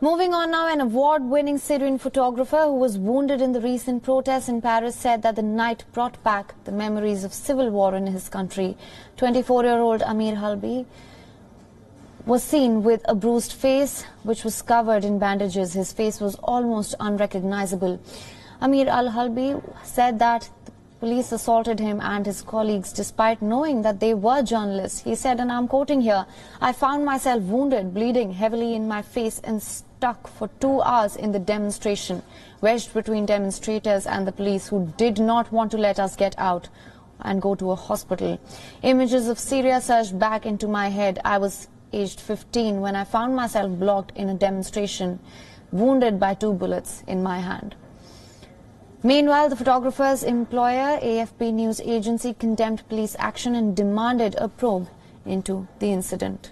Moving on now, an award-winning Syrian photographer who was wounded in the recent protests in Paris said that the night brought back the memories of civil war in his country. 24-year-old Amir Halbi was seen with a bruised face which was covered in bandages. His face was almost unrecognizable. Amir al-Halbi said that Police assaulted him and his colleagues despite knowing that they were journalists. He said, and I'm quoting here, I found myself wounded, bleeding heavily in my face and stuck for two hours in the demonstration, wedged between demonstrators and the police who did not want to let us get out and go to a hospital. Images of Syria surged back into my head. I was aged 15 when I found myself blocked in a demonstration, wounded by two bullets in my hand. Meanwhile, the photographer's employer, AFP News Agency, condemned police action and demanded a probe into the incident.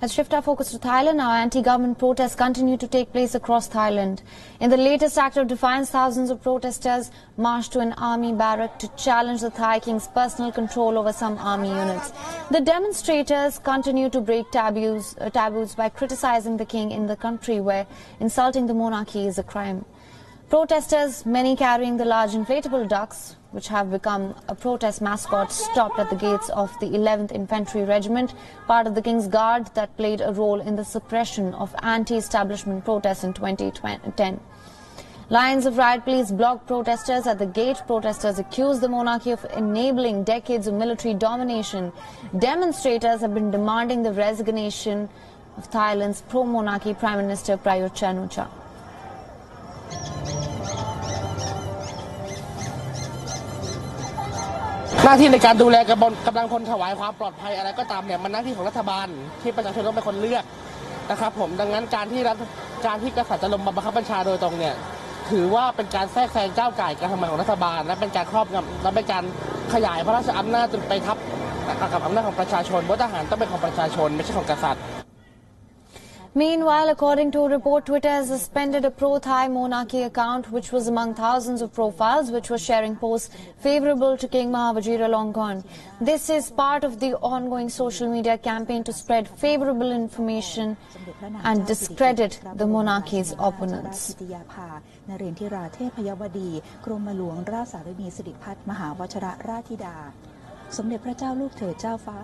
Let's shift our focus to Thailand Our Anti-government protests continue to take place across Thailand. In the latest act of defiance, thousands of protesters marched to an army barrack to challenge the Thai king's personal control over some army units. The demonstrators continue to break taboos, uh, taboos by criticizing the king in the country where insulting the monarchy is a crime. Protesters, many carrying the large inflatable ducks, which have become a protest mascot, stopped at the gates of the 11th Infantry Regiment, part of the King's Guard that played a role in the suppression of anti-establishment protests in 2010. Lines of riot police blocked protesters at the gate. Protesters accused the monarchy of enabling decades of military domination. Demonstrators have been demanding the resignation of Thailand's pro-monarchy Prime Minister Prayut Chan-o-cha. หน้าที่ในการดูแลกำลังกำลังพลถวายความปลอดภัยอะไรก็ตามเนี่ยมันหน้าที่ของรัฐบาลที่ประชาชนต้องเป็นคนเลือกนะครับ ผมดังนั้นการที่รัฐการที่กษัตริย์จะลงมาบังคับบัญชาโดยตรงเนี่ยถือว่าเป็นการแทรกแซงเจ้าก่ายการทำงานของรัฐบาล และเป็นการครอบงำและเป็นการขยายพระราชอำนาจจนไปทับกับอำนาจของประชาชนเพราะทหารต้องเป็นของประชาชนไม่ใช่ของกษัตริย์ Meanwhile, according to a report, Twitter has suspended a pro-Thai monarchy account which was among thousands of profiles which were sharing posts favorable to King Maha Vajiralongkorn. This is part of the ongoing social media campaign to spread favorable information and discredit the monarchy's opponents. สมเด็จพระเจ้าลูกเธอเจ้าฟ้า